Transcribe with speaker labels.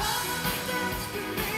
Speaker 1: Come on, dance with me.